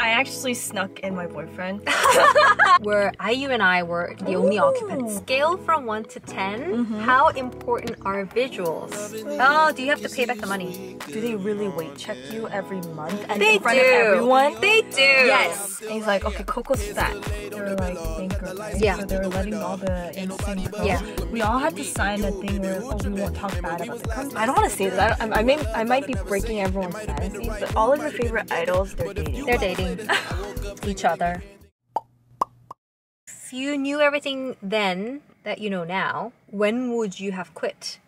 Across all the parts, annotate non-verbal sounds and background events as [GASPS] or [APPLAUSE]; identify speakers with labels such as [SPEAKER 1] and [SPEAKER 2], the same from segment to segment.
[SPEAKER 1] I actually snuck in my boyfriend. [LAUGHS]
[SPEAKER 2] Where IU and I were the only
[SPEAKER 1] Ooh.
[SPEAKER 2] occupants. Scale from 1 to 10, mm-hmm. how important are visuals? Oh, do you have to pay back the money?
[SPEAKER 1] Do they really weight check you every month and
[SPEAKER 2] They
[SPEAKER 1] in front
[SPEAKER 2] do.
[SPEAKER 1] of everyone?
[SPEAKER 2] They do.
[SPEAKER 1] Yes. And he's like, okay, Coco's fat. They were like bankrupt, right?
[SPEAKER 2] Yeah.
[SPEAKER 1] So they were letting all the NSYNC go.
[SPEAKER 2] Yeah.
[SPEAKER 1] We all had to sign a thing where oh, we won't talk bad about the company. I don't want to say this. I, I, I, may, I might be breaking everyone's fantasies, but all of your favorite idols, they're dating.
[SPEAKER 2] They're dating [LAUGHS] each other. If you knew everything then that you know now, when would you have quit?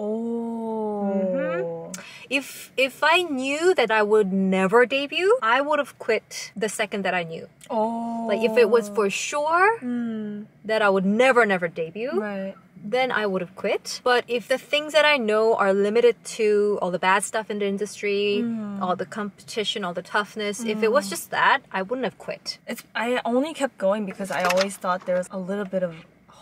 [SPEAKER 1] Oh.
[SPEAKER 2] If if I knew that I would never debut, I would have quit the second that I knew.
[SPEAKER 1] Oh.
[SPEAKER 2] Like if it was for sure
[SPEAKER 1] Hmm.
[SPEAKER 2] that I would never never debut,
[SPEAKER 1] Right.
[SPEAKER 2] then I would have quit. But if the things that I know are limited to all the bad stuff in the industry, all the competition, all the toughness, if it was just that, I wouldn't have quit.
[SPEAKER 1] It's I only kept going because I always thought there was a little bit of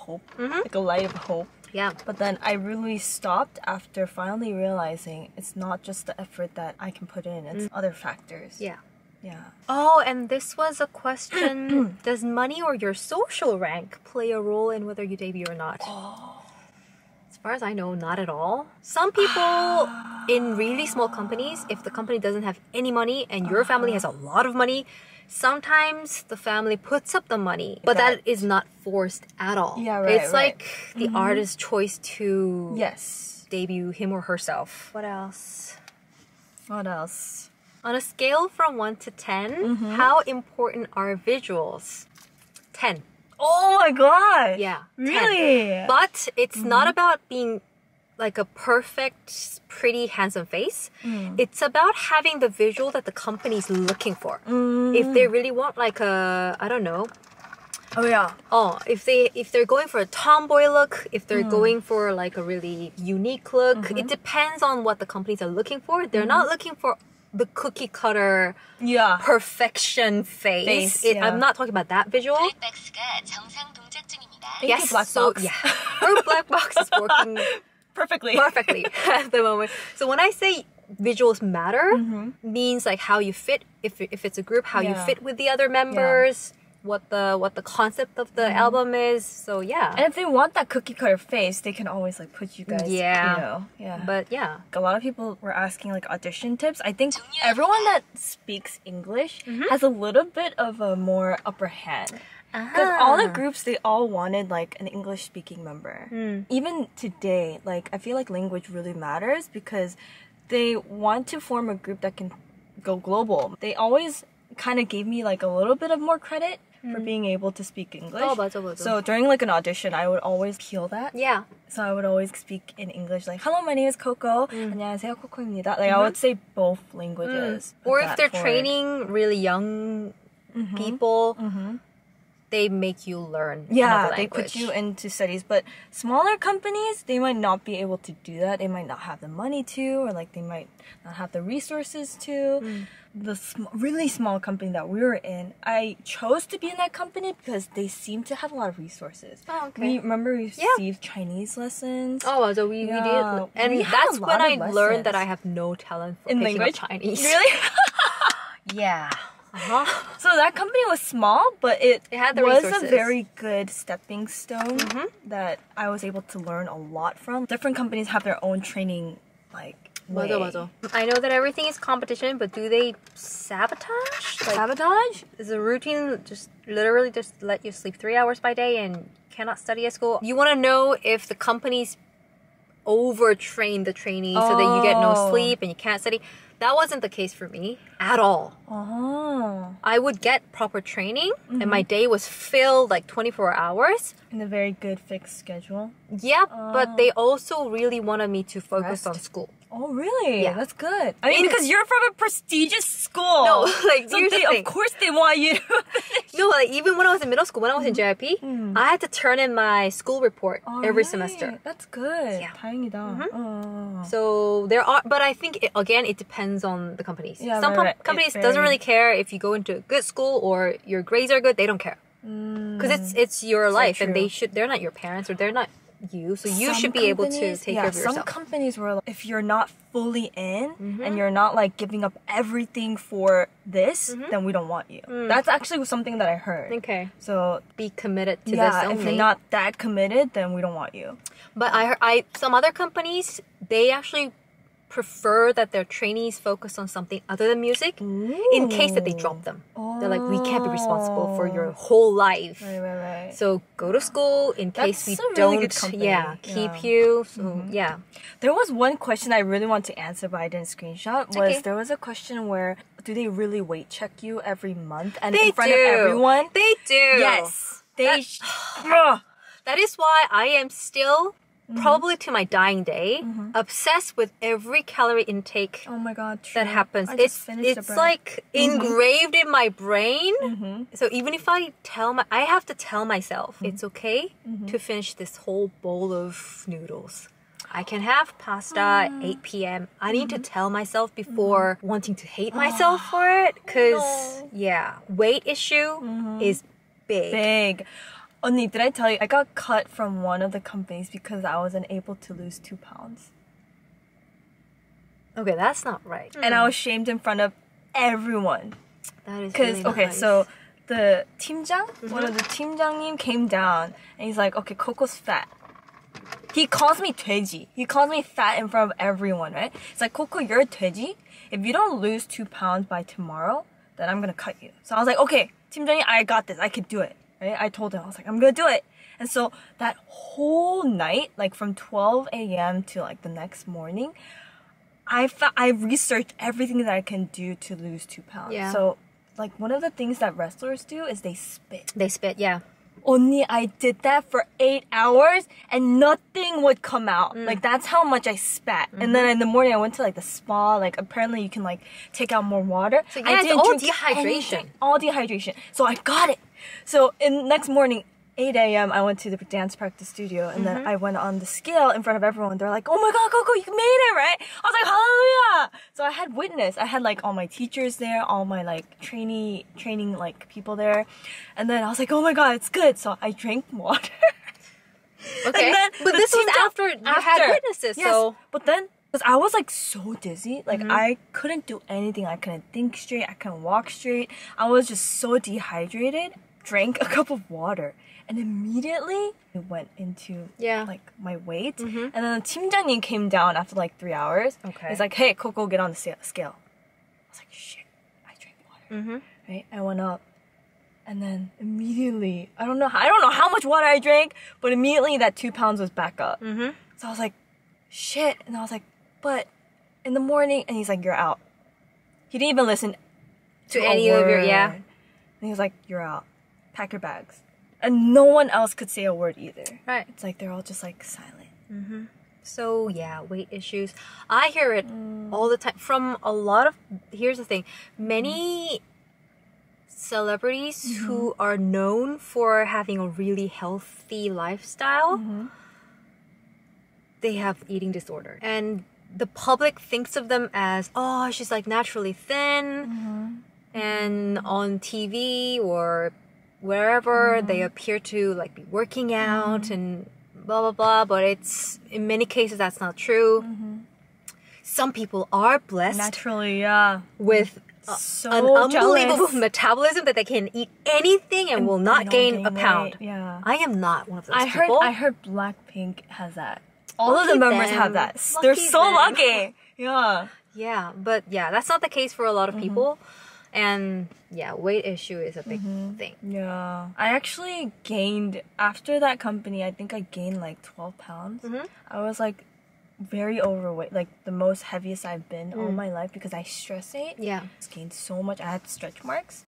[SPEAKER 1] hope,
[SPEAKER 2] Mm-hmm.
[SPEAKER 1] like a light of hope.
[SPEAKER 2] Yeah.
[SPEAKER 1] But then I really stopped after finally realizing it's not just the effort that I can put in, it's other factors.
[SPEAKER 2] Mm. Yeah.
[SPEAKER 1] Yeah.
[SPEAKER 2] Oh, and this was a question [CLEARS THROAT] Does money or your social rank play a role in whether you debut or not? As far as I know, not at all. Some people in really small companies, if the company doesn't have any money and your family has a lot of money, sometimes the family puts up the money, but that is not forced at all.
[SPEAKER 1] Yeah, right,
[SPEAKER 2] It's
[SPEAKER 1] right.
[SPEAKER 2] like the artist's choice to
[SPEAKER 1] Yes.
[SPEAKER 2] debut him or herself. What else?
[SPEAKER 1] What else?
[SPEAKER 2] On a scale from 1 to 10,
[SPEAKER 1] Mm-hmm.
[SPEAKER 2] how important are visuals? 10.
[SPEAKER 1] Oh my god.
[SPEAKER 2] Yeah. 10.
[SPEAKER 1] Really?
[SPEAKER 2] But it's
[SPEAKER 1] Mm-hmm.
[SPEAKER 2] not about being like a perfect, pretty, handsome face.
[SPEAKER 1] Mm.
[SPEAKER 2] It's about having the visual that the company's looking for.
[SPEAKER 1] Mm.
[SPEAKER 2] If they really want like a, I don't know,
[SPEAKER 1] oh yeah.
[SPEAKER 2] Oh, if they if they're going for a tomboy look, if they're
[SPEAKER 1] Mm.
[SPEAKER 2] going for like a really unique look,
[SPEAKER 1] Mm-hmm.
[SPEAKER 2] it depends on what the companies are looking for. They're not looking for the cookie cutter
[SPEAKER 1] yeah.
[SPEAKER 2] perfection face.
[SPEAKER 1] face
[SPEAKER 2] it,
[SPEAKER 1] yeah.
[SPEAKER 2] I'm not talking about that visual.
[SPEAKER 1] Yes, black
[SPEAKER 2] so
[SPEAKER 1] box.
[SPEAKER 2] yeah, her black box is working [LAUGHS]
[SPEAKER 1] perfectly,
[SPEAKER 2] perfectly [LAUGHS] [LAUGHS] at the moment. So when I say visuals matter, mm -hmm. means like how you fit if if it's a group, how
[SPEAKER 1] yeah.
[SPEAKER 2] you fit with the other members. What the what the concept of the album is. So yeah.
[SPEAKER 1] And if they want that cookie cutter face, they can always like put you guys.
[SPEAKER 2] Yeah.
[SPEAKER 1] You know. Yeah.
[SPEAKER 2] But yeah.
[SPEAKER 1] a lot of people were asking like audition tips. I think everyone that speaks English
[SPEAKER 2] Mm-hmm.
[SPEAKER 1] has a little bit of a more upper hand. Because all the groups, they all wanted like an English speaking member.
[SPEAKER 2] Hmm.
[SPEAKER 1] Even today, like I feel like language really matters because they want to form a group that can go global. They always kind of gave me like a little bit of more credit for being able to speak English.
[SPEAKER 2] Hmm. Oh, 맞아, 맞아.
[SPEAKER 1] So during like an audition, I would always peel that.
[SPEAKER 2] Yeah.
[SPEAKER 1] So I would always speak in English, like "Hello, my name is Coco."
[SPEAKER 2] Mm.
[SPEAKER 1] 안녕하세요, Coco입니다. Like I would say both languages.
[SPEAKER 2] Mm-hmm. Or
[SPEAKER 1] Put
[SPEAKER 2] if
[SPEAKER 1] that
[SPEAKER 2] they're
[SPEAKER 1] forward.
[SPEAKER 2] training really young people, they make you learn.
[SPEAKER 1] yeah, they put you into studies. But smaller companies, they might not be able to do that. They might not have the money to, or like they might not have the resources to.
[SPEAKER 2] Mm.
[SPEAKER 1] The sm- really small company that we were in, I chose to be in that company because they seem to have a lot of resources.
[SPEAKER 2] Oh, okay.
[SPEAKER 1] We remember we
[SPEAKER 2] Yeah.
[SPEAKER 1] received Chinese lessons.
[SPEAKER 2] Oh, so we,
[SPEAKER 1] Yeah,
[SPEAKER 2] we did, and
[SPEAKER 1] we
[SPEAKER 2] that's when I
[SPEAKER 1] of
[SPEAKER 2] learned that I have no talent for
[SPEAKER 1] in language.
[SPEAKER 2] Chinese.
[SPEAKER 1] Really? [LAUGHS] [LAUGHS]
[SPEAKER 2] Yeah. Uh-huh.
[SPEAKER 1] So that company was small, but it,
[SPEAKER 2] It had the
[SPEAKER 1] was
[SPEAKER 2] resources.
[SPEAKER 1] a very good stepping stone
[SPEAKER 2] Mm-hmm.
[SPEAKER 1] that I was able to learn a lot from. Different companies have their own training, like way.
[SPEAKER 2] 맞아, 맞아. I know that everything is competition, but do they sabotage? Like,
[SPEAKER 1] Sabotage?
[SPEAKER 2] is the routine just literally just let you sleep three hours by day and cannot study at school? You want to know if the companies overtrain the trainees so that you get no
[SPEAKER 1] Oh.
[SPEAKER 2] sleep and you can't study. That wasn't the case for me at all.
[SPEAKER 1] Oh,
[SPEAKER 2] I would get proper training and
[SPEAKER 1] Mm-hmm.
[SPEAKER 2] my day was filled like 24 hours.
[SPEAKER 1] in a very good fixed schedule.
[SPEAKER 2] Yeah, but they also really wanted me to focus
[SPEAKER 1] Rest.
[SPEAKER 2] on school.
[SPEAKER 1] Oh, really?
[SPEAKER 2] Yeah.
[SPEAKER 1] That's good. I mean, because you're from a prestigious school.
[SPEAKER 2] No, [LAUGHS] like,
[SPEAKER 1] so they, of course they want you. [LAUGHS]
[SPEAKER 2] no, like, even when I was in middle school, when I was in mm-hmm. JYP, mm. Mm-hmm. I had to turn in my school report
[SPEAKER 1] All
[SPEAKER 2] every
[SPEAKER 1] right.
[SPEAKER 2] semester.
[SPEAKER 1] That's good.
[SPEAKER 2] Yeah.
[SPEAKER 1] 다행이다. Mm -hmm. oh.
[SPEAKER 2] So there are, but I think, it, again, it depends on the companies.
[SPEAKER 1] Yeah,
[SPEAKER 2] Some
[SPEAKER 1] right,
[SPEAKER 2] companies
[SPEAKER 1] very...
[SPEAKER 2] doesn't really care if you go into a good school or your grades are good, they don't care. Because mm. it's, it's your so life
[SPEAKER 1] true.
[SPEAKER 2] and they should, they're not your parents or they're not you, so you
[SPEAKER 1] Some
[SPEAKER 2] should be able to take
[SPEAKER 1] yeah,
[SPEAKER 2] care of yourself.
[SPEAKER 1] Some companies were like, if you're not fully in
[SPEAKER 2] Mm-hmm.
[SPEAKER 1] and you're not like giving up everything for this, then we don't want you. That's actually something that I heard.
[SPEAKER 2] Mm. okay,
[SPEAKER 1] So
[SPEAKER 2] be committed to
[SPEAKER 1] yeah,
[SPEAKER 2] this only.
[SPEAKER 1] if you're not that committed, then we don't want you.
[SPEAKER 2] But I, heard- I some other companies they actually prefer that their trainees focus on something other than music in case that they drop them. They're like, we can't be responsible for your whole life.
[SPEAKER 1] Right, right, right.
[SPEAKER 2] So go to school in case we
[SPEAKER 1] That's a
[SPEAKER 2] don't,
[SPEAKER 1] really company.
[SPEAKER 2] yeah, keep
[SPEAKER 1] Yeah.
[SPEAKER 2] you. So mm-hmm. yeah,
[SPEAKER 1] There was one question I really want to answer, but I didn't screenshot. Was
[SPEAKER 2] Okay.
[SPEAKER 1] there was a question where do they really weight check you every month and
[SPEAKER 2] they
[SPEAKER 1] in front
[SPEAKER 2] do.
[SPEAKER 1] of everyone?
[SPEAKER 2] They do.
[SPEAKER 1] Yes, they.
[SPEAKER 2] That-
[SPEAKER 1] sh- [SIGHS]
[SPEAKER 2] That is why I am still.
[SPEAKER 1] Mm-hmm.
[SPEAKER 2] Probably to my dying day, obsessed with every calorie intake
[SPEAKER 1] oh my god,
[SPEAKER 2] that happens. It's it's like engraved in my brain.
[SPEAKER 1] Mm-hmm.
[SPEAKER 2] So even if I tell my, I have to tell myself
[SPEAKER 1] Mm-hmm.
[SPEAKER 2] it's okay to finish this whole bowl of noodles. I can have pasta
[SPEAKER 1] Mm.
[SPEAKER 2] at 8 p.m. I need
[SPEAKER 1] Mm-hmm.
[SPEAKER 2] to tell myself before wanting to hate myself for it. Cause
[SPEAKER 1] Oh,
[SPEAKER 2] yeah, weight issue
[SPEAKER 1] Mm-hmm.
[SPEAKER 2] is big.
[SPEAKER 1] big. Only, did I tell you I got cut from one of the companies because I wasn't able to lose two pounds,
[SPEAKER 2] Okay, that's not right.
[SPEAKER 1] and I was shamed in front of everyone.
[SPEAKER 2] That is
[SPEAKER 1] Because
[SPEAKER 2] really not
[SPEAKER 1] okay,
[SPEAKER 2] nice.
[SPEAKER 1] so the 팀장, one of the 팀장님 came down and he's like, okay, Coco's fat. He calls me 돼지. He calls me fat in front of everyone, right? It's like, Coco, you're a 돼지. If you don't lose two pounds by tomorrow, then I'm gonna cut you. So I was like, okay, 팀장님, I got this. I could do it. Right? I told him, I was like, I'm gonna do it. And so that whole night, like from 12 a.m. to like the next morning, I fa- I researched everything that I can do to lose two pounds.
[SPEAKER 2] Yeah.
[SPEAKER 1] So like one of the things that wrestlers do is they spit.
[SPEAKER 2] they spit, yeah.
[SPEAKER 1] Only I did that for eight hours and nothing would come out.
[SPEAKER 2] Mm.
[SPEAKER 1] Like that's how much I spat. And
[SPEAKER 2] Mm-hmm.
[SPEAKER 1] then in the morning I went to like the spa. Like apparently you can like take out more water.
[SPEAKER 2] So,
[SPEAKER 1] I
[SPEAKER 2] yeah, it's
[SPEAKER 1] didn't
[SPEAKER 2] all dehydration.
[SPEAKER 1] anything. All dehydration. So I got it. So in next morning. 8 a.m. I went to the dance practice studio and
[SPEAKER 2] Mm-hmm.
[SPEAKER 1] then I went on the scale in front of everyone. They're like, "Oh my god, Coco, you made it, right?" I was like, "Hallelujah!" So I had witness. I had like all my teachers there, all my like trainee training like people there, and then I was like, "Oh my god, it's good." So I drank [LAUGHS] water.
[SPEAKER 2] Okay. But this was
[SPEAKER 1] team-
[SPEAKER 2] after you had witnesses,
[SPEAKER 1] Yes,
[SPEAKER 2] so
[SPEAKER 1] but then because I was like so dizzy, like
[SPEAKER 2] Mm-hmm.
[SPEAKER 1] I couldn't do anything. I couldn't think straight. I couldn't walk straight. I was just so dehydrated. Drank a cup of water, and immediately it went into
[SPEAKER 2] yeah.
[SPEAKER 1] like my weight.
[SPEAKER 2] Mm-hmm.
[SPEAKER 1] And then the 팀장님 came down after like three hours.
[SPEAKER 2] Okay.
[SPEAKER 1] He's like, hey, Coco, get on the scale. I was like, shit, I drank water.
[SPEAKER 2] Mm-hmm.
[SPEAKER 1] Right? I went up. And then immediately, I don't know, I don't know how much water I drank, but immediately that two pounds was back up.
[SPEAKER 2] Mm-hmm.
[SPEAKER 1] So I was like, shit. And I was like, but in the morning, and he's like, you're out. He didn't even listen
[SPEAKER 2] to,
[SPEAKER 1] to
[SPEAKER 2] any of your, yeah.
[SPEAKER 1] And he was like, you're out. Pack your bags. And no one else could say a word either.
[SPEAKER 2] Right.
[SPEAKER 1] It's like they're all just like silent.
[SPEAKER 2] So yeah, weight issues. I hear it
[SPEAKER 1] Mm.
[SPEAKER 2] all the time from a lot of. Here's the thing: many celebrities
[SPEAKER 1] Mm-hmm.
[SPEAKER 2] who are known for having a really healthy lifestyle,
[SPEAKER 1] Mm-hmm.
[SPEAKER 2] they have eating disorder, and the public thinks of them as, oh, she's like naturally thin,
[SPEAKER 1] Mm-hmm.
[SPEAKER 2] and on TV or wherever
[SPEAKER 1] Mm-hmm.
[SPEAKER 2] they appear to like be working out and blah blah blah but it's in many cases that's not true
[SPEAKER 1] Mm-hmm.
[SPEAKER 2] some people are blessed
[SPEAKER 1] Naturally, yeah.
[SPEAKER 2] with
[SPEAKER 1] So
[SPEAKER 2] an unbelievable
[SPEAKER 1] jealous. [LAUGHS]
[SPEAKER 2] metabolism that they can eat anything and, will not
[SPEAKER 1] don't
[SPEAKER 2] gain a
[SPEAKER 1] weight.
[SPEAKER 2] pound
[SPEAKER 1] Yeah.
[SPEAKER 2] i am not one of those
[SPEAKER 1] I heard
[SPEAKER 2] people
[SPEAKER 1] I heard Blackpink has that. All of the members
[SPEAKER 2] them.
[SPEAKER 1] have that. They're so
[SPEAKER 2] them.
[SPEAKER 1] lucky. [LAUGHS] Yeah.
[SPEAKER 2] yeah but yeah that's not the case for a lot of
[SPEAKER 1] Mm-hmm.
[SPEAKER 2] people and yeah weight issue is a big
[SPEAKER 1] Mm-hmm.
[SPEAKER 2] thing
[SPEAKER 1] Yeah. I actually gained after that company, I think I gained like 12 pounds.
[SPEAKER 2] Mhm.
[SPEAKER 1] I was like very overweight, like the most heaviest I've been all
[SPEAKER 2] Mm.
[SPEAKER 1] my life because I stress ate.
[SPEAKER 2] yeah
[SPEAKER 1] just gained so much. I had stretch marks.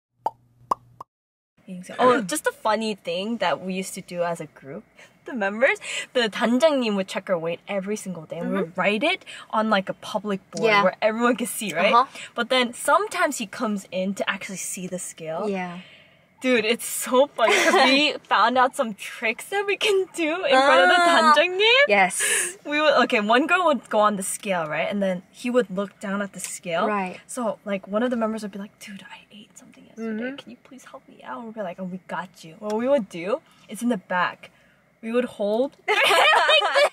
[SPEAKER 1] Oh, just a funny thing that we used to do as a group. The members, the 단장님 would check our weight every single day, and we would write it on like a public board
[SPEAKER 2] Mm-hmm. Yeah.
[SPEAKER 1] where everyone can see, right?
[SPEAKER 2] Uh-huh.
[SPEAKER 1] But then sometimes he comes in to actually see the scale.
[SPEAKER 2] yeah
[SPEAKER 1] Dude, it's so funny. because we [LAUGHS] found out some tricks that we can do in uh, front of the
[SPEAKER 2] ah.
[SPEAKER 1] dungeon game.
[SPEAKER 2] Yes.
[SPEAKER 1] We would okay, one girl would go on the scale, right? And then he would look down at the scale.
[SPEAKER 2] Right.
[SPEAKER 1] So like one of the members would be like, dude, I ate something yesterday.
[SPEAKER 2] Mm -hmm.
[SPEAKER 1] Can you please help me out? We'd be like, oh we got you. What we would do is in the back, we would hold [LAUGHS] like this,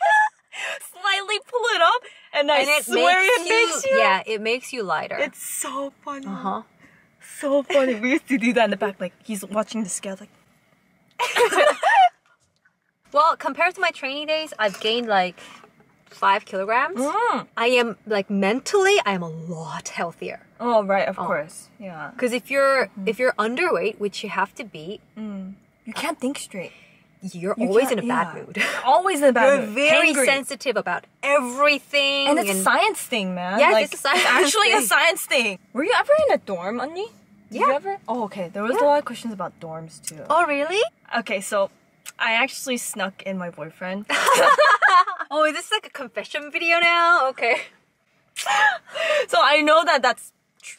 [SPEAKER 1] slightly pull it up, and I
[SPEAKER 2] and it
[SPEAKER 1] swear
[SPEAKER 2] makes
[SPEAKER 1] it
[SPEAKER 2] you,
[SPEAKER 1] makes you
[SPEAKER 2] Yeah, it makes you lighter.
[SPEAKER 1] It's so funny.
[SPEAKER 2] Uh-huh.
[SPEAKER 1] So funny. We used to do that in the back, like he's watching the scale, like. [LAUGHS]
[SPEAKER 2] Well, compared to my training days, I've gained like five kilograms.
[SPEAKER 1] Mm.
[SPEAKER 2] I am like mentally, I am a lot healthier.
[SPEAKER 1] Oh right, of course. Yeah.
[SPEAKER 2] Because if you're
[SPEAKER 1] Mm-hmm.
[SPEAKER 2] if you're underweight, which you have to be,
[SPEAKER 1] You can't think straight.
[SPEAKER 2] You're
[SPEAKER 1] You
[SPEAKER 2] always in a bad
[SPEAKER 1] yeah.
[SPEAKER 2] mood.
[SPEAKER 1] Always in a bad
[SPEAKER 2] You're
[SPEAKER 1] mood.
[SPEAKER 2] very
[SPEAKER 1] Hangry.
[SPEAKER 2] sensitive about everything.
[SPEAKER 1] And it's a science thing, man.
[SPEAKER 2] Yes,
[SPEAKER 1] like,
[SPEAKER 2] it's a science
[SPEAKER 1] actually a science thing. Were you ever in a dorm, Annie? Did you
[SPEAKER 2] Yeah.
[SPEAKER 1] ever? Oh, okay. There was a lot of questions about dorms too.
[SPEAKER 2] Oh, really?
[SPEAKER 1] Okay, so I actually snuck in my boyfriend. [LAUGHS] [LAUGHS]
[SPEAKER 2] Oh, is this like a confession video now? Okay.
[SPEAKER 1] so I know that that's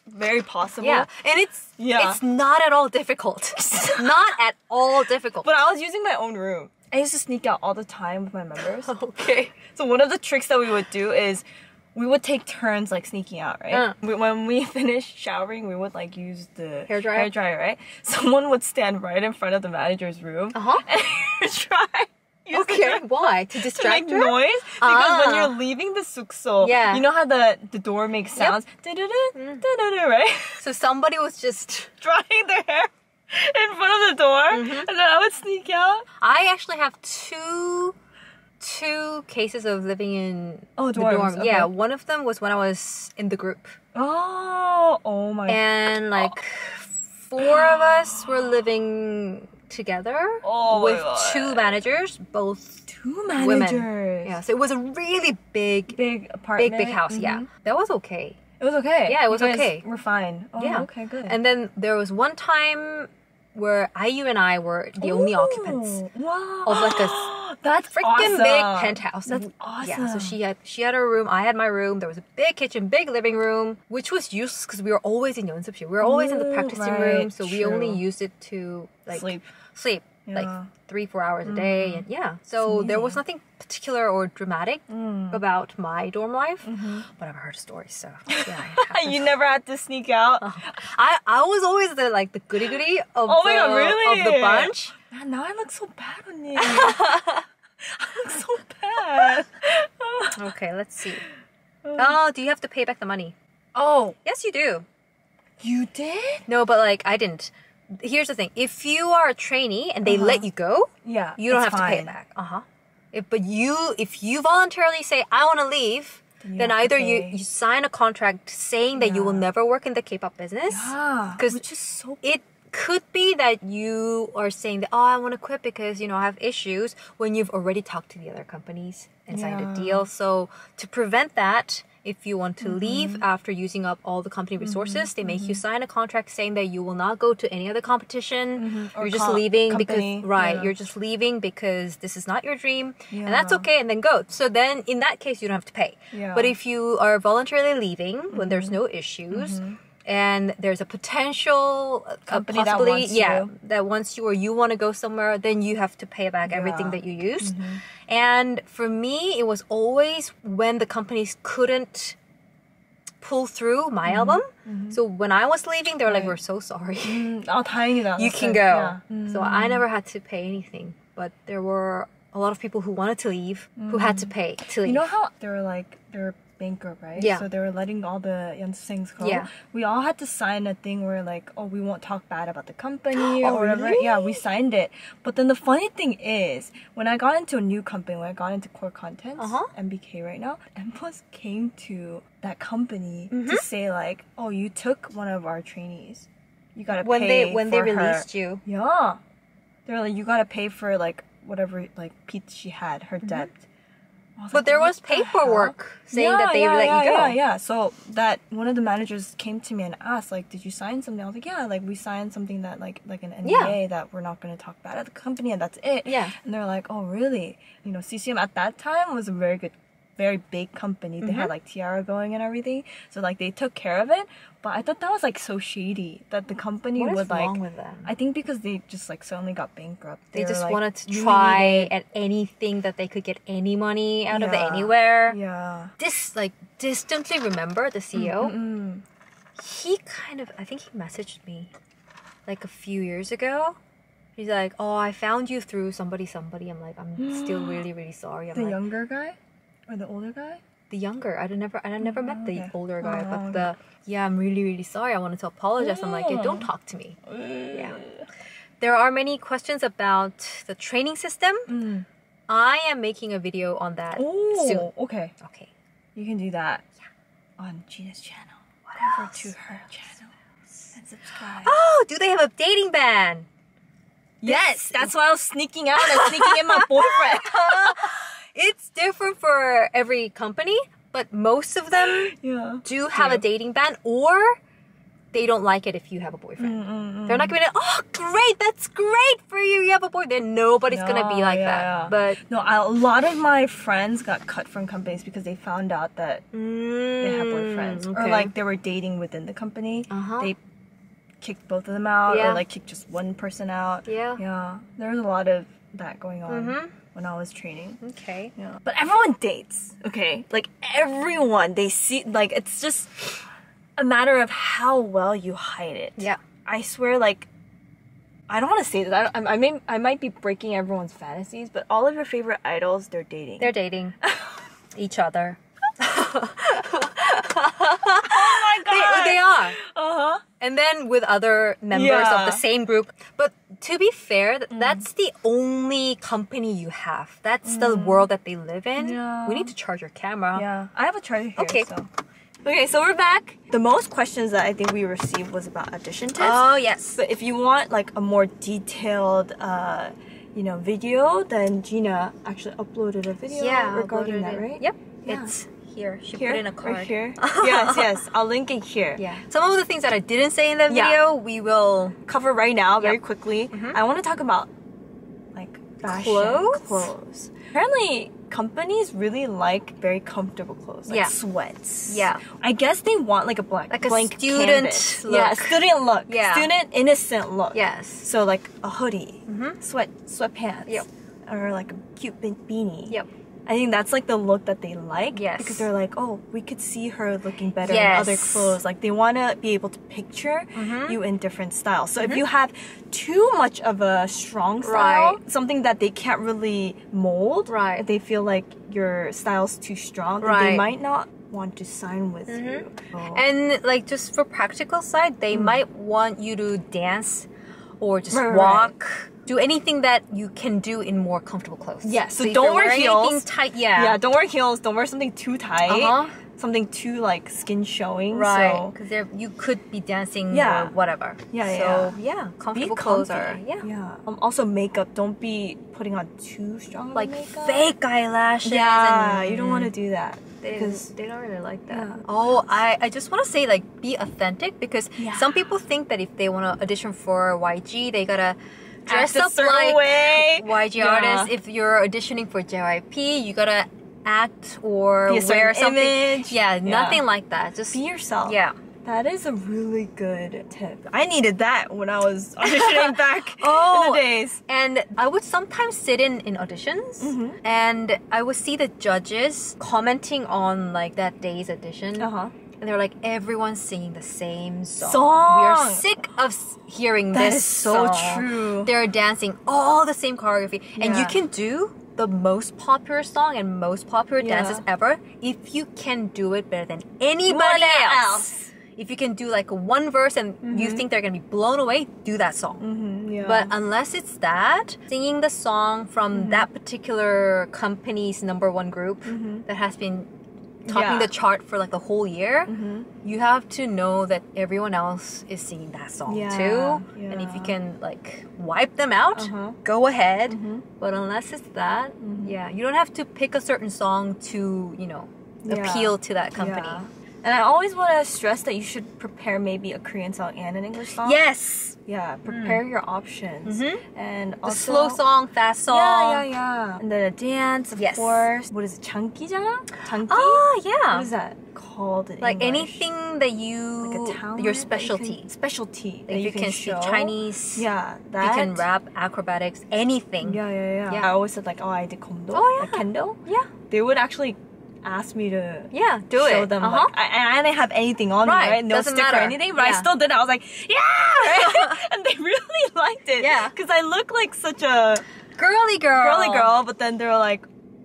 [SPEAKER 1] very possible.
[SPEAKER 2] Yeah, and it's
[SPEAKER 1] Yeah.
[SPEAKER 2] it's not at all difficult. [LAUGHS] not at all difficult.
[SPEAKER 1] But I was using my own room. I used to sneak out all the time with my members. [LAUGHS]
[SPEAKER 2] okay.
[SPEAKER 1] So one of the tricks that we would do is we would take turns like sneaking out, right?
[SPEAKER 2] Uh.
[SPEAKER 1] We, when we [LAUGHS] finished showering, we would like use the
[SPEAKER 2] Hairdryer?
[SPEAKER 1] hair dryer, right? Someone would stand right in front of the manager's room
[SPEAKER 2] Uh-huh.
[SPEAKER 1] and try. use the
[SPEAKER 2] Okay. [LAUGHS] Why? To
[SPEAKER 1] To make
[SPEAKER 2] distract her?
[SPEAKER 1] noise because when
[SPEAKER 2] Ah.
[SPEAKER 1] you're leaving the sukso,
[SPEAKER 2] Yeah.
[SPEAKER 1] you know how the, the door makes sounds, Da-da-da, da-da-da, right? [LAUGHS]
[SPEAKER 2] So somebody was just.
[SPEAKER 1] Drying their hair in front of the door,
[SPEAKER 2] Mm-hmm.
[SPEAKER 1] and then I would sneak out.
[SPEAKER 2] I actually have two two cases of living in
[SPEAKER 1] Oh,
[SPEAKER 2] the
[SPEAKER 1] dorms,
[SPEAKER 2] dorm. Yeah, one of them was when I was in the group,
[SPEAKER 1] Oh, oh my
[SPEAKER 2] and like four of us were living together
[SPEAKER 1] oh
[SPEAKER 2] with two managers, both
[SPEAKER 1] two managers. Women.
[SPEAKER 2] Yeah, so it was a really big,
[SPEAKER 1] big apartment,
[SPEAKER 2] big, big house. Mm -hmm. Yeah,
[SPEAKER 1] mm-hmm.
[SPEAKER 2] that was okay.
[SPEAKER 1] It was okay.
[SPEAKER 2] Yeah, it was okay.
[SPEAKER 1] We're fine. Oh,
[SPEAKER 2] yeah.
[SPEAKER 1] Okay, good.
[SPEAKER 2] And then there was one time where IU and I were the Ooh, only occupants
[SPEAKER 1] wow.
[SPEAKER 2] of like a [GASPS]
[SPEAKER 1] that's
[SPEAKER 2] freaking
[SPEAKER 1] awesome.
[SPEAKER 2] big penthouse.
[SPEAKER 1] That's awesome.
[SPEAKER 2] Yeah, so she had she had her room, I had my room. There was a big kitchen, big living room, which was useless because we were always in Yeonseopshi. We were always Ooh, in the practicing
[SPEAKER 1] right,
[SPEAKER 2] room, so true. we only used it to like
[SPEAKER 1] sleep
[SPEAKER 2] sleep, like
[SPEAKER 1] Yeah. Mm.
[SPEAKER 2] three four hours a day, and yeah. So there was nothing particular or dramatic
[SPEAKER 1] Mm.
[SPEAKER 2] about my dorm life,
[SPEAKER 1] Mm-hmm.
[SPEAKER 2] but I've heard stories, so [LAUGHS] yeah.
[SPEAKER 1] you never had to sneak out.
[SPEAKER 2] I I was always the like the goody goody of
[SPEAKER 1] Oh
[SPEAKER 2] the,
[SPEAKER 1] God, really?
[SPEAKER 2] of the bunch.
[SPEAKER 1] Man, now I look so bad on you. [LAUGHS] I look so bad. [LAUGHS]
[SPEAKER 2] Okay, let's see. Oh, do you have to pay back the money?
[SPEAKER 1] oh,
[SPEAKER 2] Yes, you do.
[SPEAKER 1] you did?
[SPEAKER 2] No, but like I didn't. Here's the thing: if you are a trainee and they let you go,
[SPEAKER 1] Yeah.
[SPEAKER 2] you don't
[SPEAKER 1] Uh-huh.
[SPEAKER 2] have to pay it back. Uh huh. If but you, if you voluntarily say I want to leave,
[SPEAKER 1] you
[SPEAKER 2] then either you you sign a contract saying that you will never work in the K-pop business.
[SPEAKER 1] Yeah. Which is so
[SPEAKER 2] It could be that you are saying that oh I want to quit because you know I have issues when you've already talked to the other companies and signed a deal. So to prevent that, if you want to
[SPEAKER 1] Mm-hmm.
[SPEAKER 2] leave after using up all the company resources, they make you sign a contract saying that you will not go to any other competition.
[SPEAKER 1] Mm-hmm.
[SPEAKER 2] You're just leaving
[SPEAKER 1] company,
[SPEAKER 2] because right,
[SPEAKER 1] yeah.
[SPEAKER 2] you're just leaving because this is not your dream, and that's okay. And then go. So then in that case, you don't have to pay.
[SPEAKER 1] Yeah. Mm-hmm.
[SPEAKER 2] But if you are voluntarily leaving when there's no issues And there's a potential uh,
[SPEAKER 1] Company that
[SPEAKER 2] possibly,
[SPEAKER 1] wants
[SPEAKER 2] yeah,
[SPEAKER 1] you.
[SPEAKER 2] that wants you or you want to go somewhere, then you have to pay back everything
[SPEAKER 1] Yeah.
[SPEAKER 2] that you used. And for me, it was always when the companies couldn't pull through my album. So when I was leaving, they were like,
[SPEAKER 1] Right.
[SPEAKER 2] "We're so sorry,
[SPEAKER 1] Mm, oh, 다행이다.
[SPEAKER 2] you
[SPEAKER 1] That's
[SPEAKER 2] can
[SPEAKER 1] good.
[SPEAKER 2] go."
[SPEAKER 1] Yeah. Mm.
[SPEAKER 2] So I never had to pay anything, but there were a lot of people who wanted to leave who had to pay to leave.
[SPEAKER 1] You know how they were like they were banker, right?
[SPEAKER 2] Yeah.
[SPEAKER 1] So they were letting all the Yonsings go.
[SPEAKER 2] Yeah.
[SPEAKER 1] We all had to sign a thing where like, oh, we won't talk bad about the company [GASPS]
[SPEAKER 2] oh, or
[SPEAKER 1] whatever.
[SPEAKER 2] Really?
[SPEAKER 1] Yeah, we signed it. But then the funny thing is, when I got into a new company, when I got into Core content,
[SPEAKER 2] uh-huh.
[SPEAKER 1] MBK right now, MPlus came to that company
[SPEAKER 2] mm-hmm.
[SPEAKER 1] to say like, oh, you took one of our trainees. You gotta
[SPEAKER 2] when
[SPEAKER 1] pay
[SPEAKER 2] they when they
[SPEAKER 1] released her.
[SPEAKER 2] you.
[SPEAKER 1] Yeah. They're like, you gotta pay for like whatever like Pete she had her mm-hmm. debt was
[SPEAKER 2] but
[SPEAKER 1] like,
[SPEAKER 2] there
[SPEAKER 1] "What
[SPEAKER 2] was
[SPEAKER 1] the hell?"
[SPEAKER 2] paperwork saying that they
[SPEAKER 1] yeah,
[SPEAKER 2] let
[SPEAKER 1] yeah,
[SPEAKER 2] you go.
[SPEAKER 1] Yeah, yeah. So that one of the managers came to me and asked, like, did you sign something? I was like, yeah, like we signed something that like like an NDA that we're not gonna talk bad at the company and that's it.
[SPEAKER 2] Yeah.
[SPEAKER 1] And they're like, oh really? You know, CCM at that time was a very good very big company. They
[SPEAKER 2] Mm-hmm.
[SPEAKER 1] had like T-ara going and everything. So like they took care of it. But I thought that was like so shady that the company
[SPEAKER 2] What is
[SPEAKER 1] would like
[SPEAKER 2] wrong with them?
[SPEAKER 1] I think because they just like suddenly got bankrupt.
[SPEAKER 2] They
[SPEAKER 1] were
[SPEAKER 2] just
[SPEAKER 1] like,
[SPEAKER 2] wanted to try at anything that they could get any money out of anywhere.
[SPEAKER 1] Yeah.
[SPEAKER 2] This like distantly remember the CEO.
[SPEAKER 1] Mm.
[SPEAKER 2] He kind of I think he messaged me like a few years ago. He's like, "Oh, I found you through somebody, somebody." I'm like, "I'm still [GASPS] really, really sorry." I'm
[SPEAKER 1] The
[SPEAKER 2] like,
[SPEAKER 1] younger guy or the older guy?
[SPEAKER 2] the younger. I never I never met the
[SPEAKER 1] okay.
[SPEAKER 2] older guy,
[SPEAKER 1] Oh,
[SPEAKER 2] but the yeah, I'm really really sorry. I wanted to apologize. I'm like, don't
[SPEAKER 1] Oh.
[SPEAKER 2] talk to me. Yeah. There are many questions about the training system.
[SPEAKER 1] Mm.
[SPEAKER 2] I am making a video on that soon.
[SPEAKER 1] Oh, okay.
[SPEAKER 2] Okay.
[SPEAKER 1] You can do that Yeah. on Gina's channel. Whatever to her channel and subscribe.
[SPEAKER 2] Oh, do they have a dating ban?
[SPEAKER 1] yes, that's why I was sneaking out and sneaking in my [LAUGHS] boyfriend. [LAUGHS]
[SPEAKER 2] It's different for every company, but most of them
[SPEAKER 1] yeah.
[SPEAKER 2] do have a dating ban or they don't like it if you have a boyfriend.
[SPEAKER 1] Mm,
[SPEAKER 2] They're not gonna be like, oh, great, that's great for you. You have a boyfriend. Nobody's gonna be like
[SPEAKER 1] yeah,
[SPEAKER 2] that.
[SPEAKER 1] yeah.
[SPEAKER 2] But
[SPEAKER 1] No, I, a lot of my friends got cut from companies because they found out that they had boyfriends or like they were dating within the company.
[SPEAKER 2] Uh-huh.
[SPEAKER 1] They kicked both of them out
[SPEAKER 2] Yeah.
[SPEAKER 1] or like kicked just one person out.
[SPEAKER 2] Yeah.
[SPEAKER 1] Yeah. There's a lot of that going on
[SPEAKER 2] Mhm.
[SPEAKER 1] When I was training.
[SPEAKER 2] okay.
[SPEAKER 1] Yeah. But everyone dates, okay? Like everyone, they see like it's just a matter of how well you hide it.
[SPEAKER 2] Yeah.
[SPEAKER 1] I swear, like, I don't want to say that. I, I, I may, I might be breaking everyone's fantasies, but all of your favorite idols, they're dating.
[SPEAKER 2] They're dating [LAUGHS] each other.
[SPEAKER 1] oh my
[SPEAKER 2] They, they are.
[SPEAKER 1] Uh huh.
[SPEAKER 2] And then with other members
[SPEAKER 1] Yeah.
[SPEAKER 2] of the same group. But to be fair, th- that's the only company you have. That's the world that they live in.
[SPEAKER 1] Yeah.
[SPEAKER 2] We need to charge your camera.
[SPEAKER 1] Yeah, I have a charger here.
[SPEAKER 2] Okay.
[SPEAKER 1] So. Okay, so we're back. The most questions that I think we received was about audition tips.
[SPEAKER 2] Oh, yes.
[SPEAKER 1] But if you want like a more detailed, uh, you know, video, then Gina actually uploaded a video
[SPEAKER 2] yeah,
[SPEAKER 1] regarding that,
[SPEAKER 2] it.
[SPEAKER 1] right?
[SPEAKER 2] Yep.
[SPEAKER 1] Yeah.
[SPEAKER 2] It's here. She
[SPEAKER 1] Here,
[SPEAKER 2] put in a card.
[SPEAKER 1] here. [LAUGHS] yes, yes. I'll link it here.
[SPEAKER 2] Yeah. Some of the things that I didn't say in the
[SPEAKER 1] Yeah.
[SPEAKER 2] video, we will.
[SPEAKER 1] Cover right now, very
[SPEAKER 2] Yep.
[SPEAKER 1] quickly.
[SPEAKER 2] Mhm.
[SPEAKER 1] I want to talk about like fashion
[SPEAKER 2] Clothes?
[SPEAKER 1] clothes. Apparently, companies really like very comfortable clothes, like
[SPEAKER 2] Yeah.
[SPEAKER 1] sweats.
[SPEAKER 2] Yeah.
[SPEAKER 1] I guess they want like a black,
[SPEAKER 2] Like a
[SPEAKER 1] blank
[SPEAKER 2] student
[SPEAKER 1] canvas. Yeah,
[SPEAKER 2] look.
[SPEAKER 1] student look.
[SPEAKER 2] Yeah.
[SPEAKER 1] Student innocent look.
[SPEAKER 2] Yes.
[SPEAKER 1] So like a hoodie,
[SPEAKER 2] Mhm.
[SPEAKER 1] sweat sweatpants.
[SPEAKER 2] Yep.
[SPEAKER 1] Or like a cute be- beanie.
[SPEAKER 2] Yep.
[SPEAKER 1] I think that's like the look that they like.
[SPEAKER 2] Yes.
[SPEAKER 1] Because they're like, oh, we could see her looking better in other clothes. Like they want to be able to picture
[SPEAKER 2] Mhm.
[SPEAKER 1] you in different styles. So if you have too much of a strong style,
[SPEAKER 2] Right.
[SPEAKER 1] something that they can't really mold,
[SPEAKER 2] Right.
[SPEAKER 1] they feel like your style's too strong,
[SPEAKER 2] Right.
[SPEAKER 1] they might not want to sign with
[SPEAKER 2] Mhm.
[SPEAKER 1] you.
[SPEAKER 2] And like just for practical side, they might want you to dance or just.
[SPEAKER 1] Right, right,
[SPEAKER 2] walk. Do anything that you can do in more comfortable clothes.
[SPEAKER 1] Yeah, so
[SPEAKER 2] if
[SPEAKER 1] don't wear heels.
[SPEAKER 2] Tight, yeah.
[SPEAKER 1] yeah, don't wear heels. Don't wear something too tight.
[SPEAKER 2] Uh-huh.
[SPEAKER 1] Something too like skin showing.
[SPEAKER 2] Right,
[SPEAKER 1] So
[SPEAKER 2] because you could be dancing
[SPEAKER 1] Yeah.
[SPEAKER 2] or whatever.
[SPEAKER 1] Yeah, yeah.
[SPEAKER 2] So yeah,
[SPEAKER 1] be
[SPEAKER 2] comfortable clothes are yeah,
[SPEAKER 1] Yeah. Um, also makeup. Don't be putting on too strong
[SPEAKER 2] like
[SPEAKER 1] makeup.
[SPEAKER 2] fake eyelashes.
[SPEAKER 1] Yeah,
[SPEAKER 2] and
[SPEAKER 1] you don't want to do that
[SPEAKER 2] They,
[SPEAKER 1] because
[SPEAKER 2] they don't really like that.
[SPEAKER 1] Yeah.
[SPEAKER 2] Oh, I, I just want to say like be authentic because
[SPEAKER 1] Yeah.
[SPEAKER 2] some people think that if they want to audition for YG, they gotta dress up like
[SPEAKER 1] way.
[SPEAKER 2] YG
[SPEAKER 1] Yeah.
[SPEAKER 2] artists. If you're auditioning for JYP, you gotta act or wear something.
[SPEAKER 1] image.
[SPEAKER 2] Yeah,
[SPEAKER 1] Yeah.
[SPEAKER 2] nothing like that. Just
[SPEAKER 1] be yourself.
[SPEAKER 2] yeah.
[SPEAKER 1] That is a really good tip. I needed that when I was [LAUGHS] auditioning back in
[SPEAKER 2] Oh.
[SPEAKER 1] the days.
[SPEAKER 2] And I would sometimes sit in in auditions
[SPEAKER 1] Mhm.
[SPEAKER 2] and I would see the judges commenting on like that day's audition.
[SPEAKER 1] Uh huh.
[SPEAKER 2] And they're like, everyone's singing the same song.
[SPEAKER 1] Song.
[SPEAKER 2] We are sick of hearing
[SPEAKER 1] That
[SPEAKER 2] this
[SPEAKER 1] is so
[SPEAKER 2] song.
[SPEAKER 1] true.
[SPEAKER 2] They're dancing all the same choreography. And you can do the most popular song and most popular
[SPEAKER 1] Yeah.
[SPEAKER 2] dances ever if you can do it better than anybody
[SPEAKER 1] Anybody
[SPEAKER 2] else.
[SPEAKER 1] else.
[SPEAKER 2] If you can do like one verse and you think they're gonna be blown away, do that song.
[SPEAKER 1] Mm-hmm, yeah.
[SPEAKER 2] But unless it's that, singing the song from
[SPEAKER 1] Mm-hmm.
[SPEAKER 2] that particular company's number one group that has been topping
[SPEAKER 1] Yeah.
[SPEAKER 2] the chart for like the whole year,
[SPEAKER 1] Mhm.
[SPEAKER 2] you have to know that everyone else is singing that song
[SPEAKER 1] Yeah,
[SPEAKER 2] too. And if you can like wipe them out,
[SPEAKER 1] Uh-huh.
[SPEAKER 2] go ahead.
[SPEAKER 1] Mhm.
[SPEAKER 2] But unless it's that, yeah, you don't have to pick a certain song to, you know, appeal to that company.
[SPEAKER 1] And I always want to stress that you should prepare maybe a Korean song and an English song.
[SPEAKER 2] Yes.
[SPEAKER 1] Yeah, prepare your options.
[SPEAKER 2] Mhm.
[SPEAKER 1] And
[SPEAKER 2] The slow song, fast song.
[SPEAKER 1] Yeah, yeah, yeah. And then a dance, of
[SPEAKER 2] Yes.
[SPEAKER 1] course. What is it? Chunky잖아? Chunky?
[SPEAKER 2] Oh, yeah.
[SPEAKER 1] What is that called in
[SPEAKER 2] like
[SPEAKER 1] English?
[SPEAKER 2] anything that you
[SPEAKER 1] Like a talent
[SPEAKER 2] your
[SPEAKER 1] that you
[SPEAKER 2] specialty
[SPEAKER 1] can- specialty.
[SPEAKER 2] like
[SPEAKER 1] that
[SPEAKER 2] you, can, speak
[SPEAKER 1] show.
[SPEAKER 2] chinese
[SPEAKER 1] Yeah, that.
[SPEAKER 2] you can rap acrobatics anything
[SPEAKER 1] Yeah, yeah, yeah,
[SPEAKER 2] Yeah.
[SPEAKER 1] I always said like, oh, I did kondo,
[SPEAKER 2] Oh,
[SPEAKER 1] like
[SPEAKER 2] yeah.
[SPEAKER 1] kendo.
[SPEAKER 2] yeah
[SPEAKER 1] They would actually ask me to
[SPEAKER 2] yeah do
[SPEAKER 1] show
[SPEAKER 2] it
[SPEAKER 1] them
[SPEAKER 2] uh-huh.
[SPEAKER 1] like I, I didn't have anything on
[SPEAKER 2] Right,
[SPEAKER 1] me, right? No
[SPEAKER 2] doesn't
[SPEAKER 1] stick or
[SPEAKER 2] matter.
[SPEAKER 1] anything, but I
[SPEAKER 2] Yeah.
[SPEAKER 1] still did it. I was like, yeah, right? [LAUGHS] and they really [LAUGHS] liked it.
[SPEAKER 2] Yeah.
[SPEAKER 1] because I look like such a
[SPEAKER 2] girly girl
[SPEAKER 1] girly girl, but then they're like,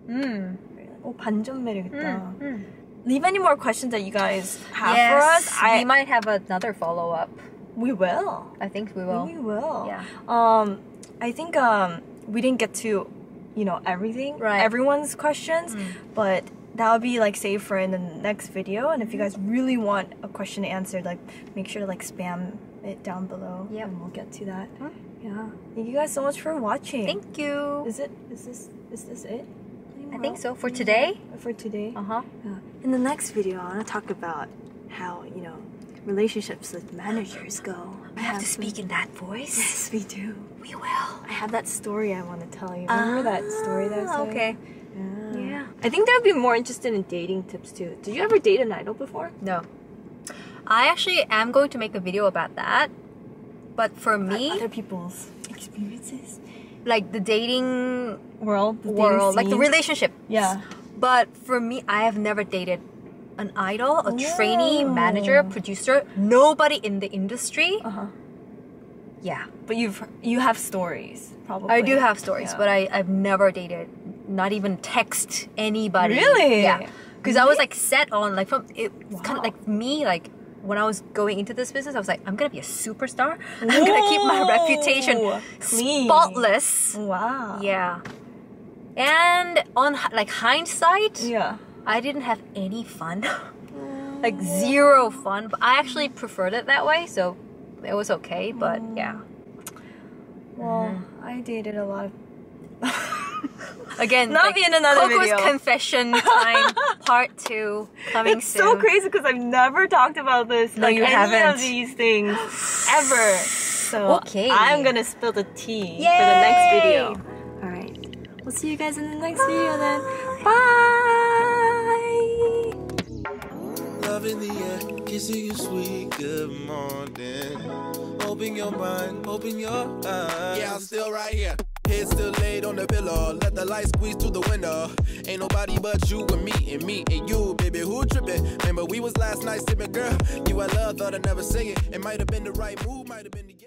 [SPEAKER 2] mm.
[SPEAKER 1] 오 반전 매력 있다.
[SPEAKER 2] Mm.
[SPEAKER 1] Leave any more questions that you guys have
[SPEAKER 2] yes,
[SPEAKER 1] for us. I
[SPEAKER 2] we might have another follow up.
[SPEAKER 1] we will.
[SPEAKER 2] I think we will.
[SPEAKER 1] We will.
[SPEAKER 2] Yeah.
[SPEAKER 1] Um, I think um we didn't get to, you know, everything,
[SPEAKER 2] Right.
[SPEAKER 1] everyone's questions,
[SPEAKER 2] Mm.
[SPEAKER 1] but that would be like saved for in the next video. And if you guys really want a question answered, like make sure to like spam it down below,
[SPEAKER 2] yeah
[SPEAKER 1] and we'll get to that.
[SPEAKER 2] Mm.
[SPEAKER 1] Yeah. Thank you guys so much for watching.
[SPEAKER 2] Thank you.
[SPEAKER 1] Is it? Is this? Is this it?
[SPEAKER 2] I think so. For today?
[SPEAKER 1] For today.
[SPEAKER 2] Uh huh.
[SPEAKER 1] Yeah. In the next video, I want to talk about how you know relationships with managers go. I have some-
[SPEAKER 2] in that voice.
[SPEAKER 1] Yes, we do.
[SPEAKER 2] We will.
[SPEAKER 1] I have that story I want to tell you. Remember that story that I
[SPEAKER 2] Ah? Okay.
[SPEAKER 1] I think they'd be more interested in dating tips too. Did you ever date an idol before?
[SPEAKER 2] No. I actually am going to make a video about that. But for me,
[SPEAKER 1] Other people's experiences.
[SPEAKER 2] like the dating
[SPEAKER 1] World. the dating
[SPEAKER 2] world, like the relationship.
[SPEAKER 1] Yeah.
[SPEAKER 2] But for me, I have never dated an idol, a trainee,
[SPEAKER 1] Oh.
[SPEAKER 2] manager, producer, nobody in the industry.
[SPEAKER 1] Uh huh.
[SPEAKER 2] Yeah.
[SPEAKER 1] But you've you have stories probably.
[SPEAKER 2] I do have stories,
[SPEAKER 1] Yeah.
[SPEAKER 2] but I, I've never dated, not even text anybody.
[SPEAKER 1] Really?
[SPEAKER 2] Yeah. Because I was like set on, like, from it, kind of like me, like, when I was going into this business, I was like, I'm gonna be a superstar. I'm gonna keep my reputation
[SPEAKER 1] Clean.
[SPEAKER 2] spotless.
[SPEAKER 1] Wow.
[SPEAKER 2] Yeah. And on like hindsight,
[SPEAKER 1] Yeah.
[SPEAKER 2] I didn't have any fun. like zero fun. But I actually preferred it that way, so it was okay. But yeah.
[SPEAKER 1] Well, mm-hmm. I dated a lot of.
[SPEAKER 2] Again,
[SPEAKER 1] Not
[SPEAKER 2] like,
[SPEAKER 1] be in another
[SPEAKER 2] Coco's
[SPEAKER 1] video.
[SPEAKER 2] confession time, [LAUGHS] part two, coming
[SPEAKER 1] It's
[SPEAKER 2] soon.
[SPEAKER 1] so crazy because I've never talked about this.
[SPEAKER 2] No,
[SPEAKER 1] like
[SPEAKER 2] you
[SPEAKER 1] any
[SPEAKER 2] haven't.
[SPEAKER 1] of these things ever. So
[SPEAKER 2] Okay.
[SPEAKER 1] I'm gonna spill the tea for the next video. All right. We'll see you guys in the next video then. Bye.
[SPEAKER 3] Love in the air, kissing you sweet, good morning. Open your mind, open your eyes. Yeah, I'm still right here. Head still laid on the pillow. Let the light squeeze through the window. Ain't nobody but you and me and me and you, baby. Who tripping? Remember we was last night sipping, girl. You I love, thought I'd never say it. It might have been the right move, might have been the